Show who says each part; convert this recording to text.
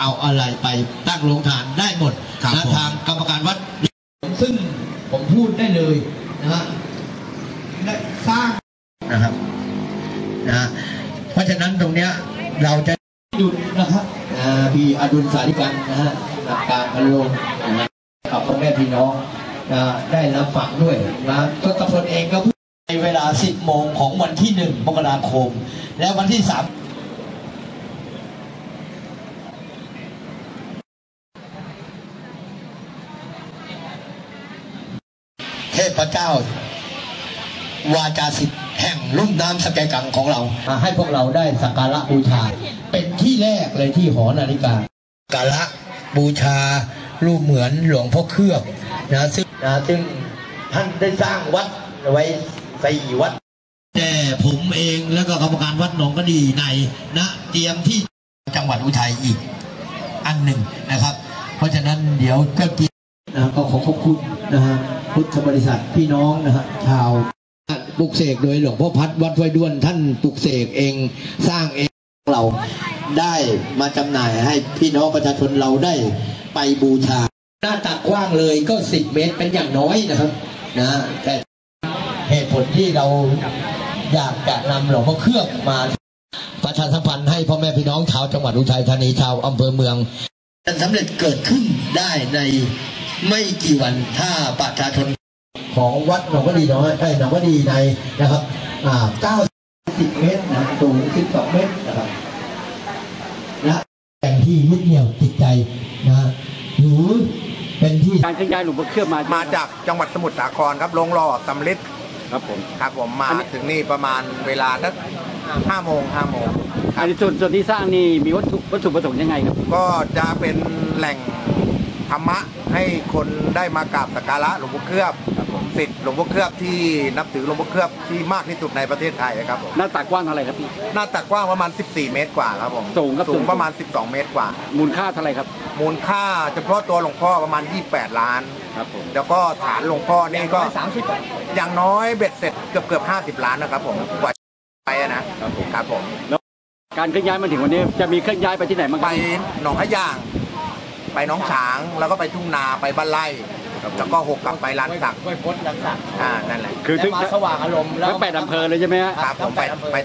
Speaker 1: เอาอะไรไปตั้งโรงทานได้หมด
Speaker 2: ครับ
Speaker 1: นะ
Speaker 2: ผม
Speaker 1: ทางกรรมการวัด ซึ่งผมพูดได้เลยนะฮะได้สร้างนะครับนะฮะเพราะฉะนั้นตรงเนี้ยเราจะหยุดนะครับอ่าพี่อดุลสาธิกันนะฮะหลักการพะโลงนะฮะกับพ่อแม่พี่น้องนะได้รับฟังด้วยนะก็ตำรวจเองก็พูดในเวลา 10 โมงของวันที่ 1 มกราคม และวันที่ 3 พเจ้า วาจาสิทธิ์แห่งลุ่มน้ำสแกกังของเรา ให้พวกเราได้สักการะบูชา เป็นที่แรกเลยที่หอนาฬิกาสักการะบูชา รูปเหมือนหลวงพ่อเครือบนะซึ่งนะซึ่งท่านได้สร้างวัดไว้สี่วัด แต่ผมเองแล้วก็กรรมการวัดหนองกระดีในนะเตรียมที่จังหวัดอุทัยอีกอันหนึ่งนะครับ เพราะฉะนั้นเดี๋ยวก็เตรียมนะก็ขอขอบคุณนะฮะ พุทธบริษัทพี่น้องนะฮะชาวปลุกเสกโดยหลวงพ่อพัดวัดไว้ด้วนท่านปลุกเสกเองสร้างเองเราได้มาจำหน่ายให้พี่น้องประชาชนเราได้ไปบูชา หน้าตักกว้างเลยก็สิบเมตรเป็นอย่างน้อยนะครับนะแต่เหตุผลที่เราอยากจะนำหลวงพ่อเครือบมาประชาสัมพันธ์ให้พ่อแม่พี่น้องชาวจังหวัดอุทัยธานีชาวอำเภอเมืองการสำเร็จเกิดขึ้นได้ใน ไม่กี่วันถ้าประชาชนของวัดหนองวดีน้อยไอ้ยหนองวดีในนะครับอ่า90เมตรนะสูง12เมตรนะครับนะแต่งที่ยึดเหนี่ยวจิตใจนะหรือเป็นที่
Speaker 3: การเคลื่อนย้ายหลวงพ่อเคลือบมา
Speaker 2: มาจากจังหวัดสมุทรสาครครับลงหล่อสำลิด
Speaker 3: ครับผม
Speaker 2: ครับผมมา
Speaker 3: อันนี้
Speaker 2: ถึงนี่ประมาณเวลาสักห้าโมงห้าโมงค
Speaker 3: อั
Speaker 2: รับ
Speaker 3: นนี้ส่วนส่วนที่สร้างนี่มีวัตถุวัตถุประสงค์ยังไงครับ
Speaker 2: ก็จะเป็นแหล่งธ รรมะให้คนได้มากราบสักการะหลวงพ่อเคลือบ
Speaker 3: ครับผม
Speaker 2: สิทธิ์หลวงพ่อเคลือบที่นับถือหลวงพ่อเคลือบที่มากที่สุดในประเทศไทยครับผม
Speaker 3: หน้าตักกว้างเท่าไหร่ครับพี่
Speaker 2: หน้าตักกว้างประมาณ 14 เมตรกว่าครับผม
Speaker 3: สูงครับ
Speaker 2: สู
Speaker 3: สู
Speaker 2: ง
Speaker 3: ง
Speaker 2: ประมาณ 12 เมตรกว่า
Speaker 3: มูลค่าเท่าไหร่ครับ
Speaker 2: มูลค่าเฉพาะตัวหลวงพ่อประมาณ 28 ล้าน
Speaker 3: ครับผม
Speaker 2: แล้วก็ฐานหลวงพ่อนี่ก็อย่างน้อยเบ็ดเสร็จเกือบเกือบห้าสิบล้านนะครับผมกว่าไปอะนะครับ
Speaker 3: ผม
Speaker 2: ครับผม
Speaker 3: การเคลื่อนย้ายมาถึงวันนี้จะมีเคลื่อนย้ายไปที่ไหนบ้างค
Speaker 2: ไป
Speaker 3: รับ
Speaker 2: หนองขยาง ไปหน้องฉาง แล้วก็ไปทุ่งนาไปบ้านไร่
Speaker 3: ครับผม
Speaker 2: แล้วก็หกกลับไปลานสัก
Speaker 1: ไว้พดรักษา
Speaker 2: อ่านั่นแหละ
Speaker 3: คือถึง
Speaker 1: มาสว่างอารมณ์
Speaker 3: แล้วแปดอำเภอเลยใช่ไหมฮะ
Speaker 2: ครับผมไปไป